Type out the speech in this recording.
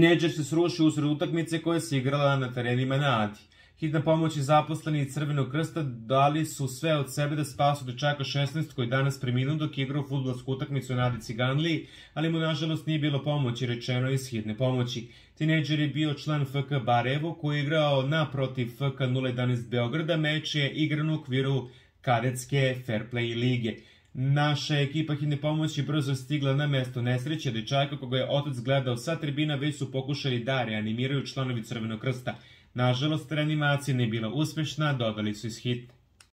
Neđer se srušio usred utakmice koja se igrala na terenima na Adi. Hitna pomoć i zaposleni Crvenog krsta dali su sve od sebe da spasu dečaka 16 koji danas preminuo dok je igrao futbolsku utakmicu na Adi Ciganliji, ali mu nažalost nije bilo pomoći, rečeno iz hitne pomoći. Tineđer je bio član FK Barevo koji je igrao naprotiv FK 011 Beograda, meč je igran u okviru kadetske Fair Play lige. Naša ekipa hitne pomoći brzo stigla na mesto nesreće, dečaka koga je otac gledao sa tribina već su pokušali da reanimiraju članovi Crvenog krsta. Nažalost, reanimacija nije bila uspešna, dodali su iz hitne.